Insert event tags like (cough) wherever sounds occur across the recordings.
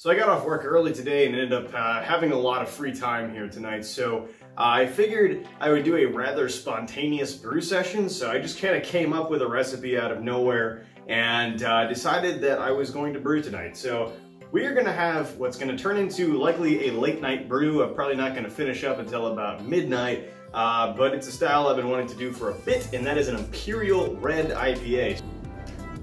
So I got off work early today and ended up uh, having a lot of free time here tonight. So uh, I figured I would do a rather spontaneous brew session. So I just kind of came up with a recipe out of nowhere and uh, decided that I was going to brew tonight. So we are gonna have what's gonna turn into likely a late night brew. I'm probably not gonna finish up until about midnight, uh, but it's a style I've been wanting to do for a bit, and that is an Imperial Red IPA.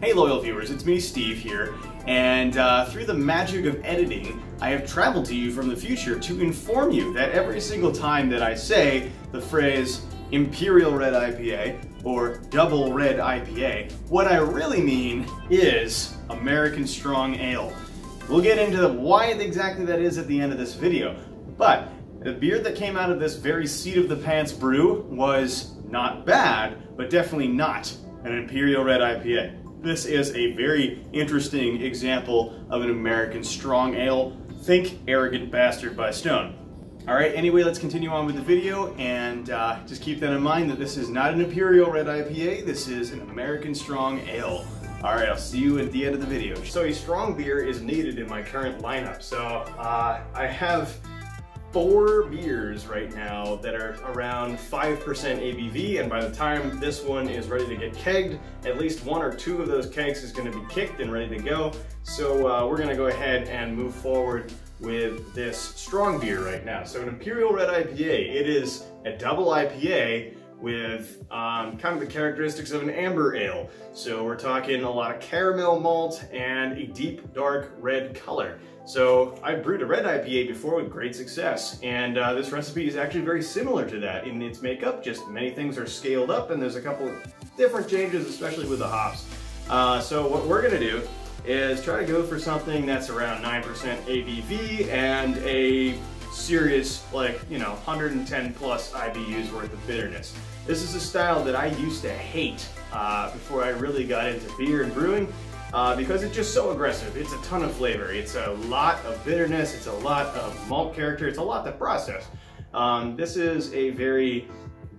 Hey loyal viewers, it's me Steve here, and uh, through the magic of editing, I have traveled to you from the future to inform you that every single time that I say the phrase Imperial Red IPA or Double Red IPA, what I really mean is American Strong Ale. We'll get into why exactly that is at the end of this video, but the beer that came out of this very seat of the pants brew was not bad, but definitely not an Imperial Red IPA. This is a very interesting example of an American strong ale. Think Arrogant Bastard by Stone. All right, anyway, let's continue on with the video and uh, just keep that in mind that this is not an Imperial Red IPA, this is an American Strong Ale. All right, I'll see you at the end of the video. So a strong beer is needed in my current lineup. So uh, I have four beers right now that are around 5% ABV, and by the time this one is ready to get kegged, at least one or two of those kegs is gonna be kicked and ready to go. So uh, we're gonna go ahead and move forward with this strong beer right now. So an Imperial Red IPA, it is a double IPA with um, kind of the characteristics of an amber ale. So we're talking a lot of caramel malt and a deep dark red color. So I brewed a red IPA before with great success, and uh, this recipe is actually very similar to that in its makeup, just many things are scaled up and there's a couple different changes, especially with the hops. Uh, so what we're gonna do is try to go for something that's around 9% ABV and a serious, like, you know, 110 plus IBUs worth of bitterness. This is a style that I used to hate uh, before I really got into beer and brewing, uh, because it's just so aggressive. It's a ton of flavor. It's a lot of bitterness. It's a lot of malt character. It's a lot to process. Um, this is a very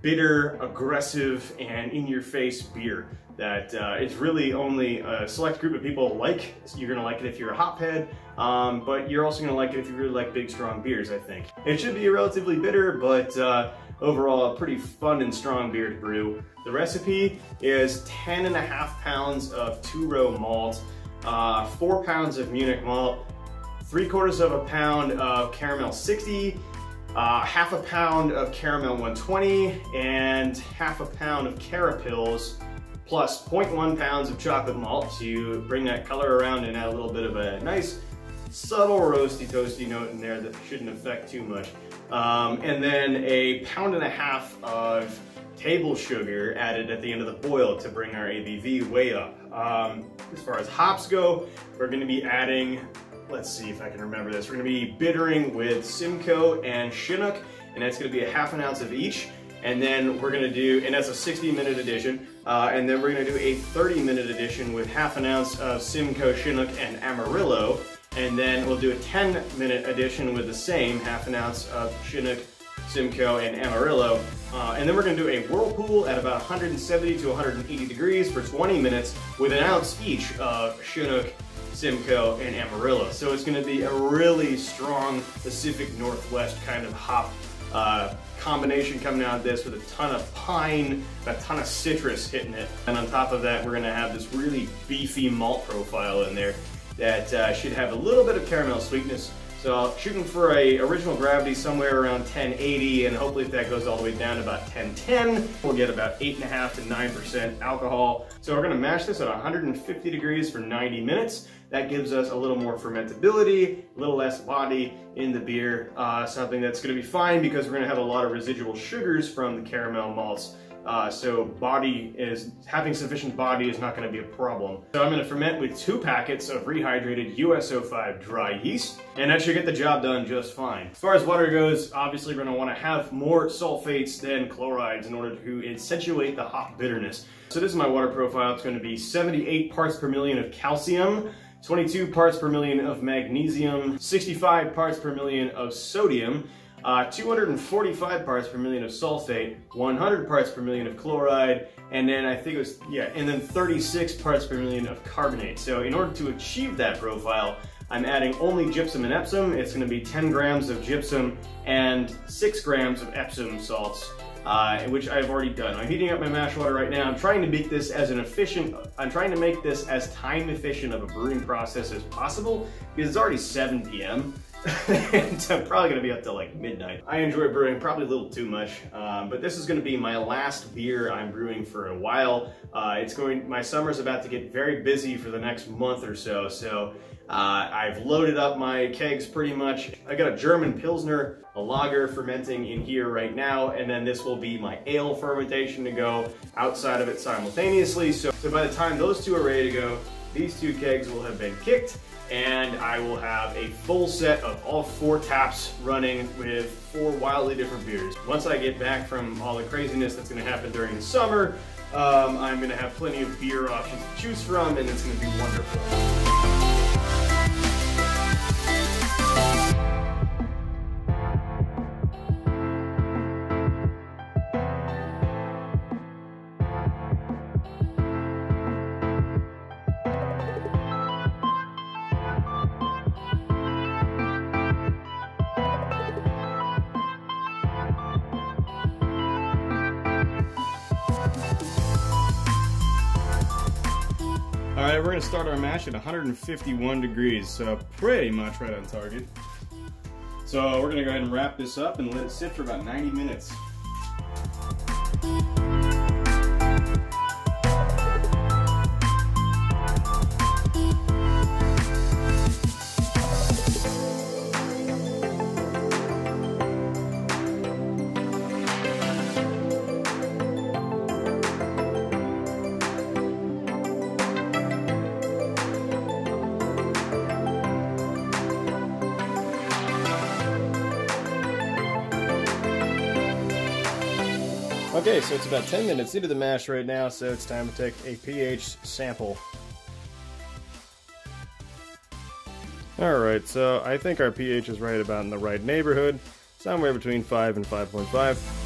bitter, aggressive, and in-your-face beer that uh, it's really only a select group of people like. You're gonna like it if you're a hophead, um, but you're also gonna like it if you really like big, strong beers, I think. It should be relatively bitter, but uh, overall a pretty fun and strong beer to brew. The recipe is 10 and a half pounds of two-row malt, uh, four pounds of Munich malt, three quarters of a pound of caramel 60, uh, half a pound of caramel 120, and half a pound of carapils, plus 0.1 pounds of chocolate malt to bring that color around and add a little bit of a nice subtle roasty toasty note in there that shouldn't affect too much. Um, and then a pound and a half of table sugar added at the end of the boil to bring our ABV way up. Um, as far as hops go, we're gonna be adding, let's see if I can remember this, we're gonna be bittering with Simcoe and Chinook, and that's gonna be a half an ounce of each. And then we're gonna do, and that's a 60 minute edition, uh, and then we're gonna do a 30 minute edition with half an ounce of Simcoe, Chinook, and Amarillo. And then we'll do a 10 minute edition with the same half an ounce of Chinook, Simcoe, and Amarillo. Uh, and then we're gonna do a whirlpool at about 170 to 180 degrees for 20 minutes with an ounce each of Chinook, Simcoe, and Amarillo. So it's gonna be a really strong Pacific Northwest kind of hop uh, combination coming out of this with a ton of pine, a ton of citrus hitting it. And on top of that, we're gonna have this really beefy malt profile in there that uh, should have a little bit of caramel sweetness. So shooting for a original gravity somewhere around 1080 and hopefully if that goes all the way down to about 1010, we'll get about 8.5 to 9% alcohol. So we're gonna mash this at 150 degrees for 90 minutes. That gives us a little more fermentability, a little less body in the beer, uh, something that's gonna be fine because we're gonna have a lot of residual sugars from the caramel malts uh, so body is, having sufficient body is not gonna be a problem. So I'm gonna ferment with two packets of rehydrated US-05 dry yeast, and that should get the job done just fine. As far as water goes, obviously we're gonna wanna have more sulfates than chlorides in order to accentuate the hop bitterness. So this is my water profile. It's gonna be 78 parts per million of calcium, 22 parts per million of magnesium, 65 parts per million of sodium, uh, 245 parts per million of sulfate, 100 parts per million of chloride, and then I think it was, yeah, and then 36 parts per million of carbonate. So in order to achieve that profile, I'm adding only gypsum and Epsom. It's gonna be 10 grams of gypsum and six grams of Epsom salts uh, which I've already done. I'm heating up my mash water right now. I'm trying to make this as an efficient, I'm trying to make this as time efficient of a brewing process as possible because it's already 7 p.m. (laughs) and I'm probably gonna be up till like midnight. I enjoy brewing probably a little too much, um, but this is gonna be my last beer I'm brewing for a while. Uh, it's going, my summer's about to get very busy for the next month or so, so uh, I've loaded up my kegs pretty much. I got a German Pilsner, a lager fermenting in here right now, and then this will be my ale fermentation to go outside of it simultaneously. So, so by the time those two are ready to go, these two kegs will have been kicked and I will have a full set of all four taps running with four wildly different beers. Once I get back from all the craziness that's gonna happen during the summer, um, I'm gonna have plenty of beer options to choose from and it's gonna be wonderful. Start our mash at 151 degrees, so pretty much right on target. So we're to go ahead and wrap this up and let it sit for about 90 minutes. So it's about 10 minutes into the mash right now, so it's time to take a pH sample. Alright, so I think our pH is right about in the right neighborhood, somewhere between 5 and 5.5.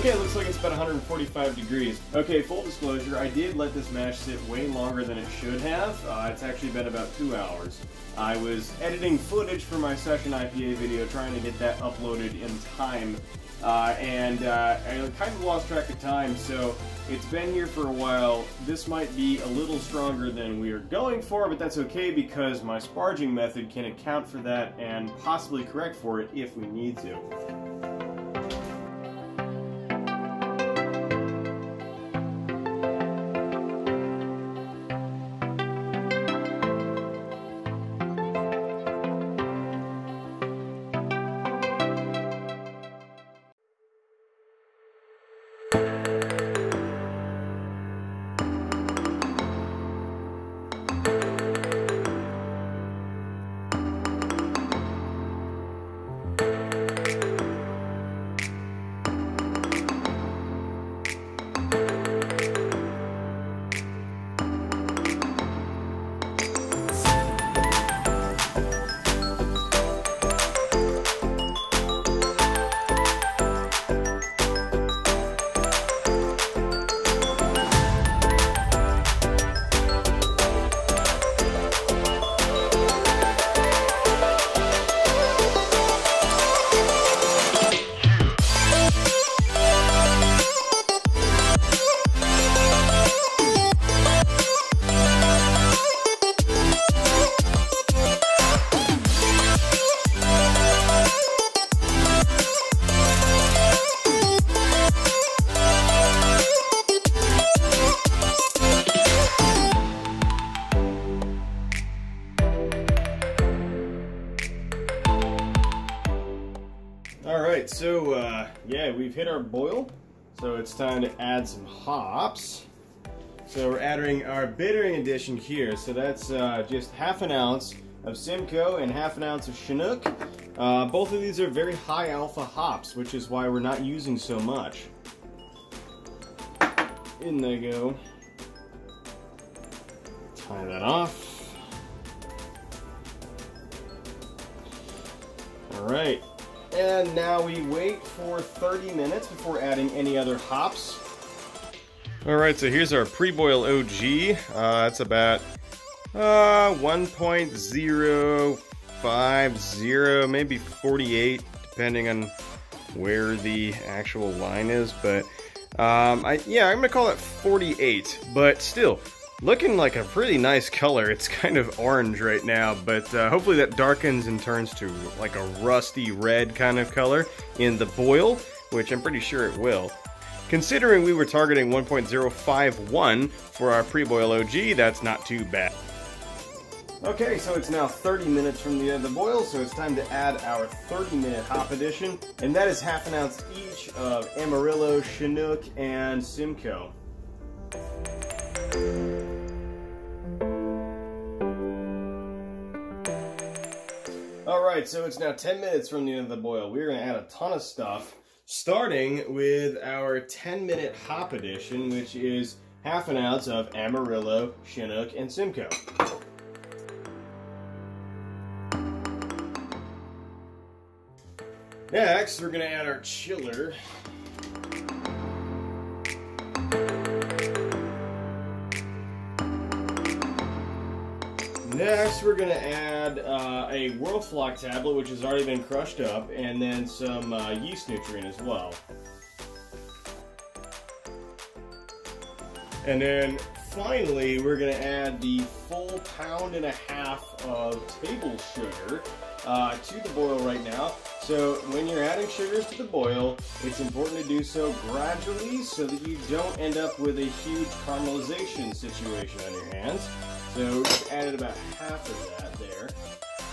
Okay, looks like it's about 145 degrees. Okay, full disclosure, I did let this mash sit way longer than it should have. Uh, it's actually been about two hours. I was editing footage for my session IPA video, trying to get that uploaded in time. Uh, and uh, I kind of lost track of time, so it's been here for a while. This might be a little stronger than we are going for, but that's okay because my sparging method can account for that and possibly correct for it if we need to. Yeah, we've hit our boil. So it's time to add some hops. So we're adding our bittering addition here. So that's uh, just half an ounce of Simcoe and half an ounce of Chinook. Uh, both of these are very high alpha hops, which is why we're not using so much. In they go. Tie that off. All right, And now we wait for 30 minutes before adding any other hops. All right, so here's our pre-boil OG. Uh, it's about uh, 1.050, maybe 48, depending on where the actual line is. But um, I, yeah, I'm gonna call it 48, but still, looking like a pretty nice color. It's kind of orange right now, but uh, hopefully that darkens and turns to like a rusty red kind of color in the boil, which I'm pretty sure it will. Considering we were targeting 1.051 for our pre-boil OG, that's not too bad. Okay, so it's now 30 minutes from the end of the boil, so it's time to add our 30 minute hop addition, and that is half an ounce each of Amarillo, Chinook, and Simcoe. Alright, so it's now 10 minutes from the end of the boil. We're going to add a ton of stuff, starting with our 10 minute hop addition, which is half an ounce of Amarillo, Chinook, and Simcoe. Next, we're going to add our chiller. Next, we're going to add uh, a Whirlfloc tablet, which has already been crushed up, and then some uh, yeast nutrient as well. And then finally, we're going to add the full pound and a half of table sugar uh, to the boil right now. So when you're adding sugars to the boil, it's important to do so gradually so that you don't end up with a huge caramelization situation on your hands. So just added about half of that there.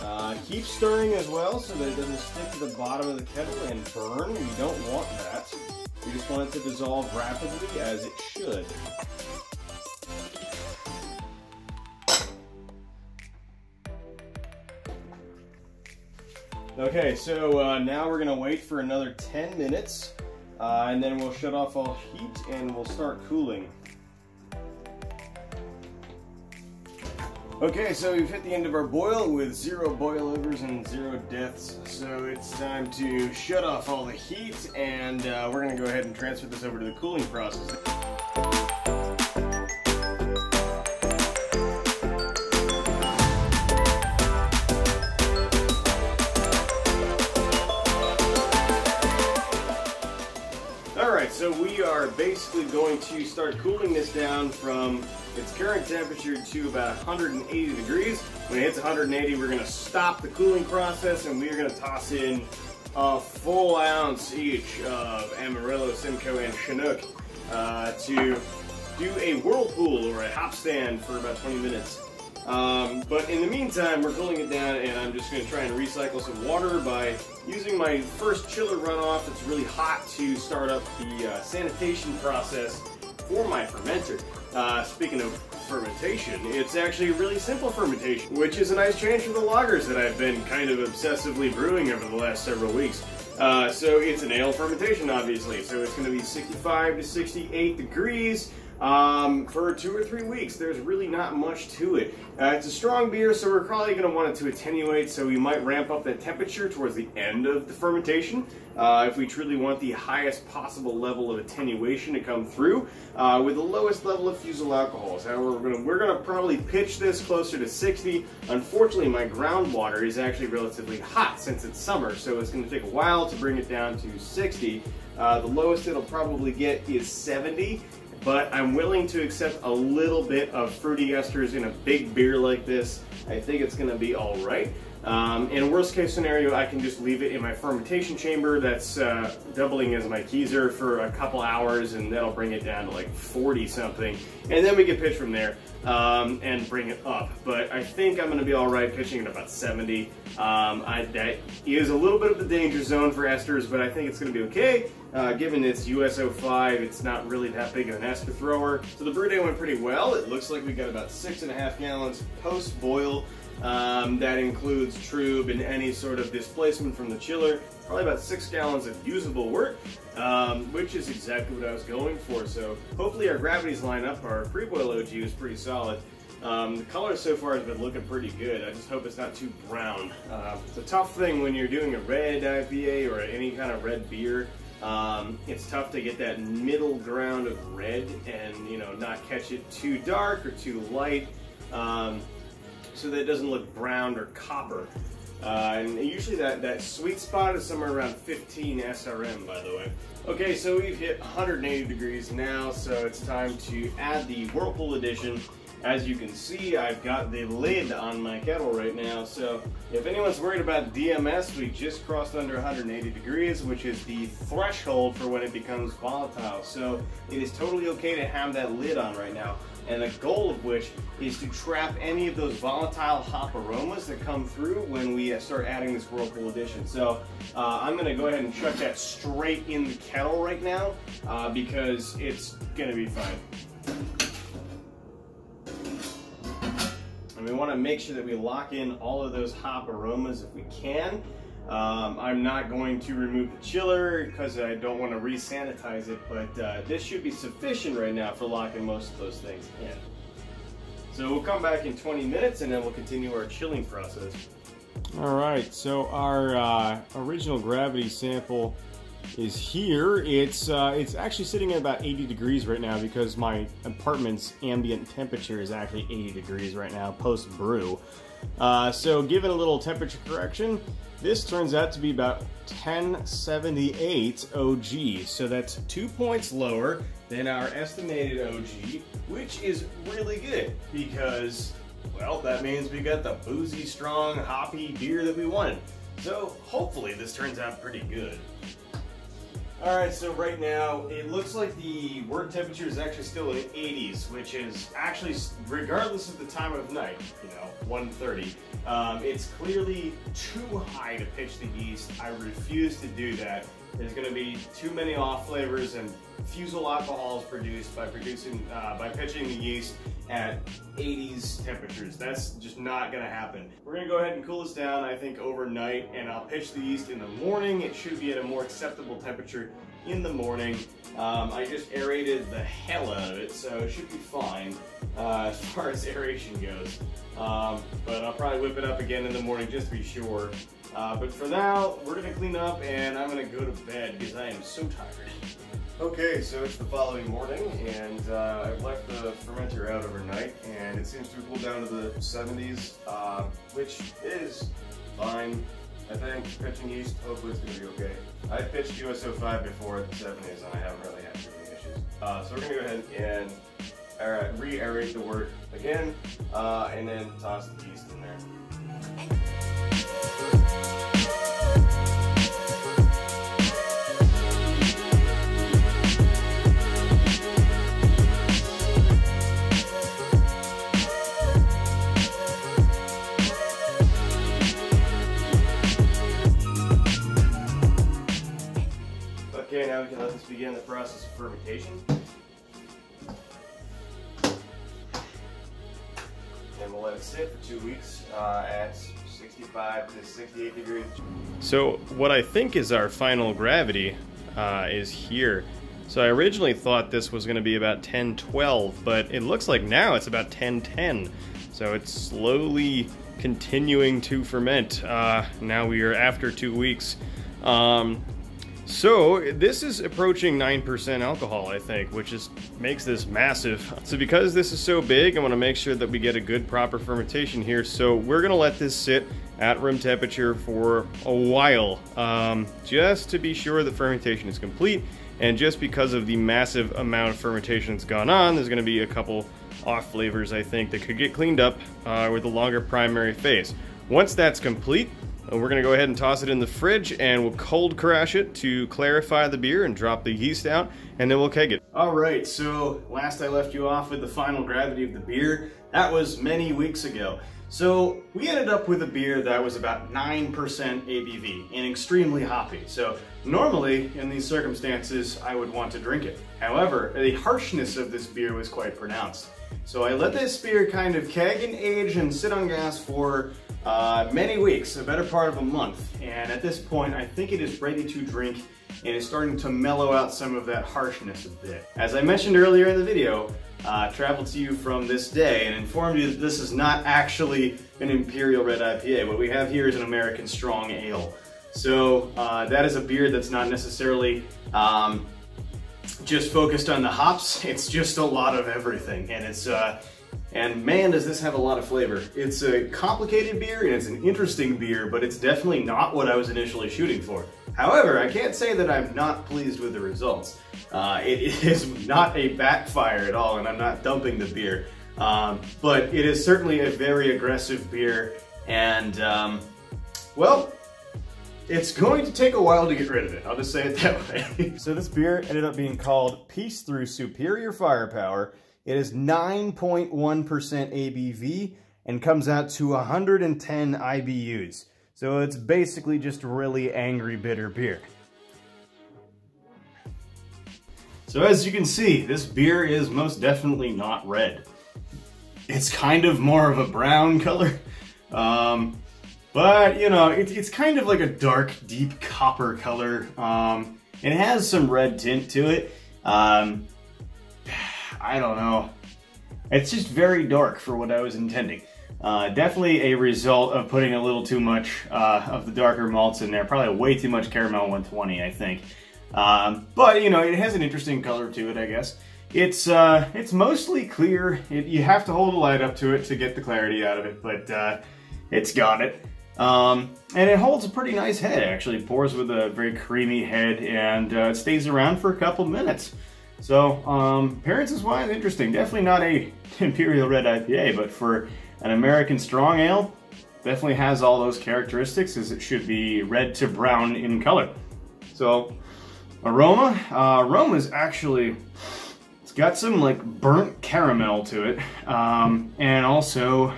Uh, keep stirring as well so that it doesn't stick to the bottom of the kettle and burn. We don't want that. We just want it to dissolve rapidly as it should. Okay, so uh, now we're gonna wait for another 10 minutes uh, and then we'll shut off all heat and we'll start cooling. Okay, so we've hit the end of our boil with zero boilovers and zero deaths. So it's time to shut off all the heat and uh, we're gonna go ahead and transfer this over to the cooling process. Basically going to start cooling this down from its current temperature to about 180 degrees. When it hits 180, we're going to stop the cooling process and we're going to toss in a full ounce each of Amarillo, Simcoe, and Chinook uh, to do a whirlpool or a hop stand for about 20 minutes. Um, but in the meantime, we're cooling it down and I'm just going to try and recycle some water by using my first chiller runoff. It's really hot to start up the uh, sanitation process for my fermenter. Uh, speaking of fermentation, it's actually a really simple fermentation, which is a nice change from the lagers that I've been kind of obsessively brewing over the last several weeks. Uh, so it's an ale fermentation, obviously. So it's going to be 65 to 68 degrees um, for two or three weeks. There's really not much to it. Uh, it's a strong beer, so we're probably going to want it to attenuate, so we might ramp up that temperature towards the end of the fermentation uh, if we truly want the highest possible level of attenuation to come through uh, with the lowest level of fusel alcohols. However, we're going we're to probably pitch this closer to 60. Unfortunately, my groundwater is actually relatively hot since it's summer, so it's going to take a while to bring it down to 60. Uh, the lowest it'll probably get is 70, but I'm willing to accept a little bit of fruity esters in a big beer like this. I think it's gonna be all right. Um, in worst case scenario, I can just leave it in my fermentation chamber that's uh, doubling as my keezer for a couple hours and that'll bring it down to like 40 something. And then we can pitch from there um, and bring it up. But I think I'm gonna be all right pitching at about 70. Um, I, that is a little bit of the danger zone for esters, but I think it's gonna be okay. Uh, given it's US-05, it's not really that big of an ester thrower. So the brew day went pretty well. It looks like we got about six and a half gallons post-boil. Um, that includes trub and any sort of displacement from the chiller. Probably about six gallons of usable wort, um, which is exactly what I was going for. So hopefully our gravities line up. Our pre-boil OG is pretty solid. Um, the color so far has been looking pretty good. I just hope it's not too brown. Uh, it's a tough thing when you're doing a red IPA or any kind of red beer. Um, it's tough to get that middle ground of red and you know not catch it too dark or too light um, so that it doesn't look brown or copper. Uh, and usually that, that sweet spot is somewhere around 15 SRM, by the way. Okay, so we've hit 180 degrees now, so it's time to add the Whirlpool Edition. As you can see, I've got the lid on my kettle right now, so if anyone's worried about DMS, we just crossed under 180 degrees, which is the threshold for when it becomes volatile. So it is totally okay to have that lid on right now and the goal of which is to trap any of those volatile hop aromas that come through when we uh, start adding this Whirlpool addition. So uh, I'm gonna go ahead and chuck that straight in the kettle right now uh, because it's gonna be fine. And we wanna make sure that we lock in all of those hop aromas if we can. Um, I'm not going to remove the chiller because I don't want to re-sanitize it, but uh, this should be sufficient right now for locking most of those things in. So we'll come back in 20 minutes and then we'll continue our chilling process. All right, so our uh, original gravity sample is here. It's uh, it's actually sitting at about 80 degrees right now because my apartment's ambient temperature is actually 80 degrees right now post brew. Uh, so given a little temperature correction, this turns out to be about 1078 OG, so that's two points lower than our estimated OG, which is really good because, well, that means we got the boozy, strong, hoppy beer that we wanted. So hopefully this turns out pretty good. Alright, so right now, it looks like the wort temperature is actually still in the 80s, which is actually, regardless of the time of night, you know, 1.30, um, it's clearly too high to pitch the yeast. I refuse to do that. There's going to be too many off flavors and fusel alcohols produced by producing uh, by pitching the yeast at 80s temperatures. That's just not going to happen. We're going to go ahead and cool this down, I think, overnight, and I'll pitch the yeast in the morning. It should be at a more acceptable temperature in the morning. Um, I just aerated the hell out of it, so it should be fine uh, (laughs) as far as aeration goes. Um, but I'll probably whip it up again in the morning just to be sure. Uh, but for now, we're gonna clean up and I'm gonna go to bed because I am so tired. Okay, so it's the following morning and uh, I've left the fermenter out overnight and it seems to cooled down to the 70s, uh, which is fine. I think pitching yeast, hopefully it's gonna be okay. I pitched US-05 before at the 70s and I haven't really had too many issues. Uh, so we're gonna go ahead and re-aerate the wort again uh, and then toss the yeast in there. Okay, now we can let this begin the process of fermentation. And we'll let it sit for two weeks uh, at 65 to 68 degrees. So what I think is our final gravity uh, is here. So I originally thought this was going to be about 1012, but it looks like now it's about 1010. So it's slowly continuing to ferment. Uh, now we are after two weeks. Um, so this is approaching 9% alcohol, I think, which is makes this massive. So because this is so big, I want to make sure that we get a good proper fermentation here. So we're going to let this sit at room temperature for a while, um, just to be sure the fermentation is complete. And just because of the massive amount of fermentation that's gone on, there's going to be a couple off flavors, I think, that could get cleaned up uh, with a longer primary phase. Once that's complete, Uh, we're gonna go ahead and toss it in the fridge and we'll cold crash it to clarify the beer and drop the yeast out and then we'll keg it. All right, so last I left you off with the final gravity of the beer. That was many weeks ago. So we ended up with a beer that was about 9% ABV and extremely hoppy. So normally in these circumstances, I would want to drink it. However, the harshness of this beer was quite pronounced. So I let this beer kind of keg and age and sit on gas for uh, many weeks, a better part of a month. And at this point, I think it is ready to drink and is starting to mellow out some of that harshness a bit. As I mentioned earlier in the video, uh, travel to you from this day and inform you that this is not actually an Imperial Red IPA. What we have here is an American Strong Ale. So uh, that is a beer that's not necessarily um, just focused on the hops. (laughs) It's just a lot of everything, and it's uh, and man, does this have a lot of flavor. It's a complicated beer and it's an interesting beer, but it's definitely not what I was initially shooting for. However, I can't say that I'm not pleased with the results. Uh, it (laughs) is not a backfire at all, and I'm not dumping the beer. Um, but it is certainly a very aggressive beer, and um, well, it's going to take a while to get rid of it. I'll just say it that (laughs) way. so this beer ended up being called Peace Through Superior Firepower. It is 9.1% ABV and comes out to 110 IBUs. So it's basically just really angry bitter beer. So as you can see, this beer is most definitely not red. It's kind of more of a brown color. Um, but, you know, it, it's kind of like a dark, deep copper color. Um, it has some red tint to it. Um, I don't know. It's just very dark for what I was intending. Uh, definitely a result of putting a little too much uh, of the darker malts in there. Probably way too much caramel 120, I think. Um, but, you know, it has an interesting color to it, I guess. It's uh, it's mostly clear. It, you have to hold a light up to it to get the clarity out of it, but uh, it's got it. Um, and it holds a pretty nice head, actually. It pours with a very creamy head, and uh, it stays around for a couple minutes. So, um, appearances wise, interesting. Definitely not a (laughs) Imperial Red IPA, but for an American Strong Ale, definitely has all those characteristics as it should be red to brown in color. So, aroma, uh, aroma is actually, it's got some like burnt caramel to it, um, and also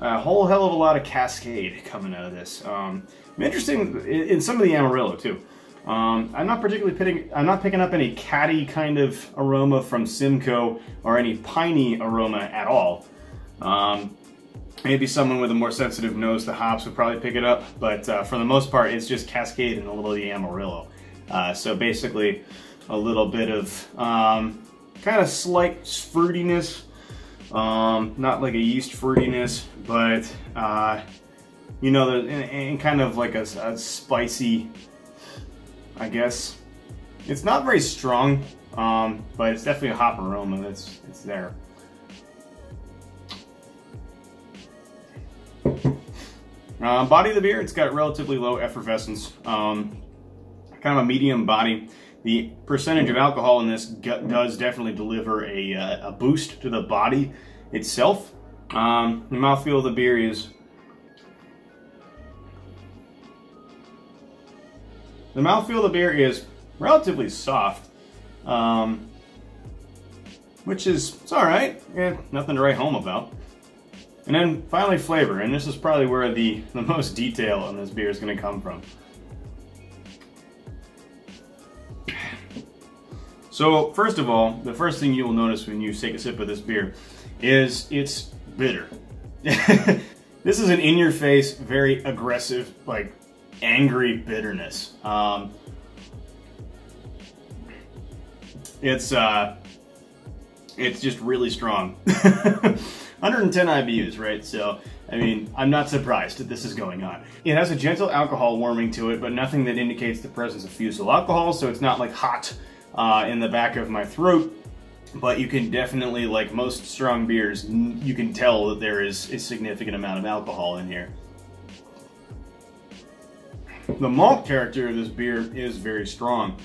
a whole hell of a lot of Cascade coming out of this. Um, interesting in, in some of the Amarillo too. Um, I'm not particularly picking, I'm not picking up any catty kind of aroma from Simcoe or any piney aroma at all. Um, maybe someone with a more sensitive nose to hops would probably pick it up, but uh, for the most part, it's just Cascade and a little of the Amarillo. Uh, so basically, a little bit of um, kind of slight fruitiness, um, not like a yeast fruitiness, but uh, you know, and, and, kind of like a, a spicy I guess. It's not very strong, um, but it's definitely a hop aroma that's it's there. (laughs) Uh, body of the beer, it's got relatively low effervescence, um, kind of a medium body. The percentage of alcohol in this does definitely deliver a, uh, a boost to the body itself. Um, the mouthfeel of the beer is The mouthfeel of the beer is relatively soft, um, which is, it's all right. Yeah, nothing to write home about. And then finally flavor, and this is probably where the, the most detail on this beer is gonna come from. So first of all, the first thing you will notice when you take a sip of this beer is it's bitter. (laughs) this is an in-your-face, very aggressive, like angry bitterness. Um, it's uh, it's just really strong. (laughs) 110 IBUs, right? So, I mean, I'm not surprised that this is going on. It has a gentle alcohol warming to it, but nothing that indicates the presence of fusel alcohol, so it's not like hot uh, in the back of my throat. But you can definitely, like most strong beers, you can tell that there is a significant amount of alcohol in here. The malt character of this beer is very strong.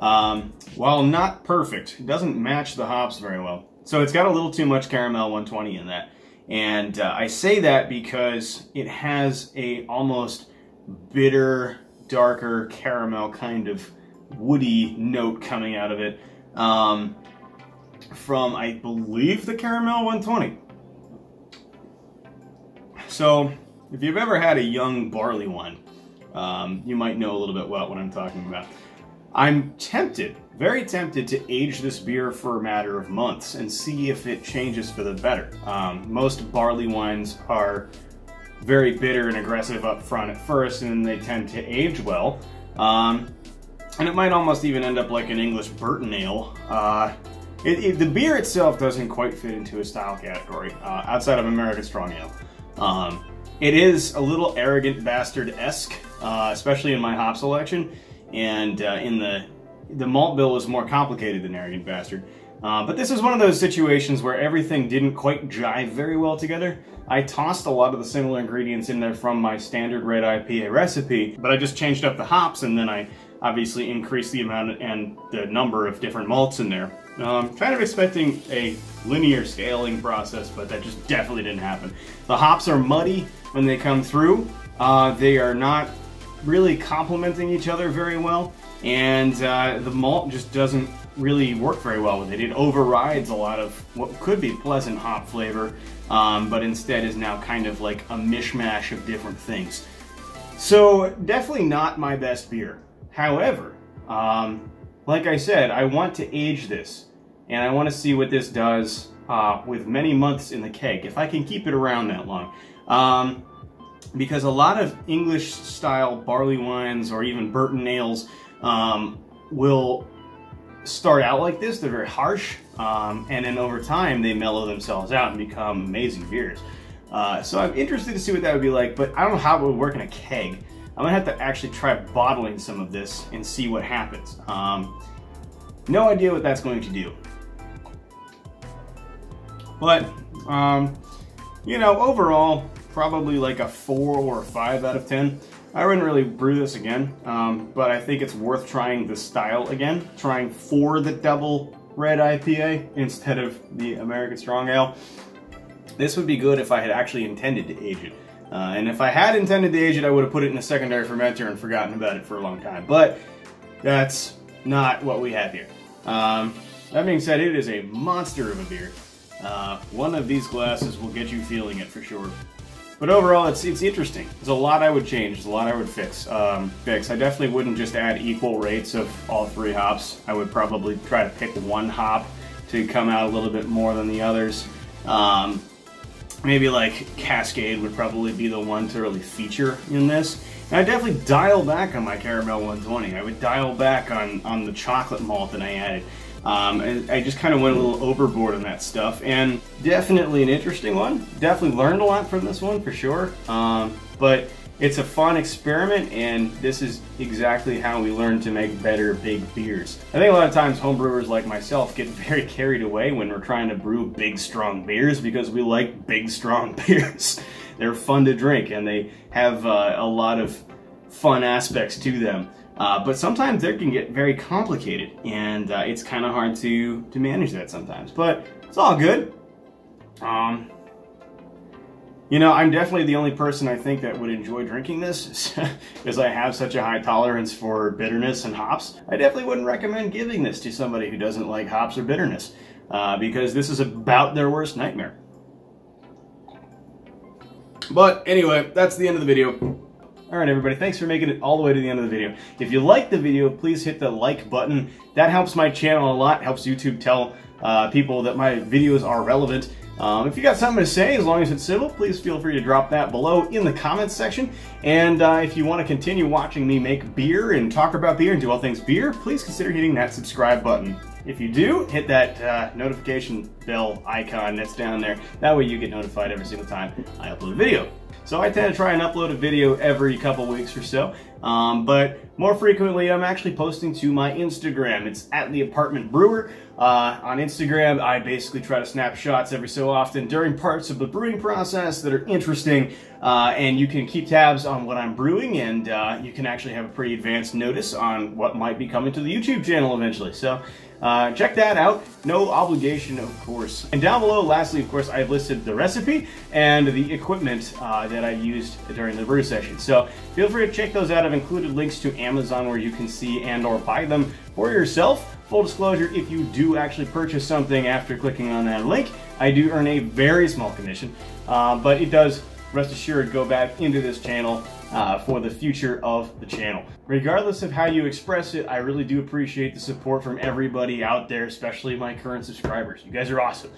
Um, while not perfect, it doesn't match the hops very well. So it's got a little too much caramel 120 in that. And uh, I say that because it has a almost bitter, darker caramel kind of woody note coming out of it um, from, I believe, the caramel 120. So if you've ever had a young barley wine, um, you might know a little bit about what I'm talking about. I'm tempted, very tempted to age this beer for a matter of months and see if it changes for the better. Um, most barley wines are very bitter and aggressive up front at first and they tend to age well. Um, and it might almost even end up like an English Burton ale. Uh, it, it, the beer itself doesn't quite fit into a style category uh, outside of American Strong Ale. Um, it is a little arrogant bastard-esque, uh, especially in my hop selection, and uh, in the the malt bill is more complicated than arrogant bastard. Uh, but this is one of those situations where everything didn't quite jive very well together. I tossed a lot of the similar ingredients in there from my standard red IPA recipe, but I just changed up the hops and then I obviously increased the amount and the number of different malts in there. Um, kind of expecting a linear scaling process, but that just definitely didn't happen. The hops are muddy when they come through. Uh, they are not really complementing each other very well, and uh, the malt just doesn't really work very well with it. It overrides a lot of what could be pleasant hop flavor, um, but instead is now kind of like a mishmash of different things. So definitely not my best beer. However, um, like I said, I want to age this, and I want to see what this does uh, with many months in the keg, if I can keep it around that long. Um, because a lot of English style barley wines or even Burton ales um, will start out like this. They're very harsh, um, and then over time they mellow themselves out and become amazing beers. Uh, so I'm interested to see what that would be like, but I don't know how it would work in a keg. I'm gonna have to actually try bottling some of this and see what happens. Um, no idea what that's going to do. But, um, you know, overall, probably like a four or a five out of 10. I wouldn't really brew this again, um, but I think it's worth trying the style again, trying for the double red IPA instead of the American Strong Ale. This would be good if I had actually intended to age it. Uh, and if I had intended to age it, I would have put it in a secondary fermenter and forgotten about it for a long time. But that's not what we have here. Um, that being said, it is a monster of a beer. Uh, one of these glasses will get you feeling it for sure. But overall, it's it's interesting. There's a lot I would change. There's a lot I would fix. Um, fix. I definitely wouldn't just add equal rates of all three hops. I would probably try to pick one hop to come out a little bit more than the others. Um, maybe like Cascade would probably be the one to really feature in this. And I definitely dial back on my Caramel 120. I would dial back on, on the chocolate malt that I added. Um, I just kind of went a little overboard on that stuff, and definitely an interesting one. Definitely learned a lot from this one for sure. Um, but it's a fun experiment, and this is exactly how we learn to make better big beers. I think a lot of times homebrewers like myself get (laughs) very carried away when we're trying to brew big, strong beers because we like big, strong (laughs) beers. They're fun to drink, and they have uh, a lot of fun aspects to them. Uh, but sometimes they can get very complicated, and uh, it's kind of hard to, to manage that sometimes. But it's all good. Um, you know, I'm definitely the only person I think that would enjoy drinking this, (laughs) because I have such a high tolerance for bitterness and hops. I definitely wouldn't recommend giving this to somebody who doesn't like hops or bitterness, uh, because this is about their worst nightmare. But anyway, that's the end of the video. Alright everybody, thanks for making it all the way to the end of the video. If you liked the video, please hit the like button. That helps my channel a lot, helps YouTube tell uh, people that my videos are relevant. Um, if you got something to say, as long as it's civil, please feel free to drop that below in the comments section. And uh, if you want to continue watching me make beer and talk about beer and do all things beer, please consider hitting that subscribe button. If you do, hit that uh, notification bell icon that's down there. That way you get notified every single time I upload a video. So I tend to try and upload a video every couple weeks or so. Um, but more frequently, I'm actually posting to my Instagram. It's at the apartment brewer. Uh, on Instagram, I basically try to snap shots every so often during parts of the brewing process that are interesting. Uh, and you can keep tabs on what I'm brewing, and uh, you can actually have a pretty advanced notice on what might be coming to the YouTube channel eventually. So uh, check that out. No obligation, of course. And down below, lastly, of course, I've listed the recipe and the equipment uh, that I used during the brew session. So feel free to check those out. I've included links to Amazon where you can see and or buy them for yourself. Full disclosure, if you do actually purchase something after clicking on that link, I do earn a very small commission, uh, but it does, rest assured, go back into this channel uh, for the future of the channel. Regardless of how you express it, I really do appreciate the support from everybody out there, especially my current subscribers. You guys are awesome.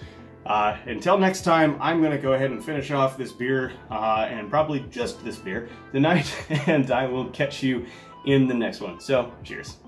Uh, until next time, I'm going to go ahead and finish off this beer, uh, and probably just this beer, tonight, (laughs) and I will catch you in the next one. So, cheers.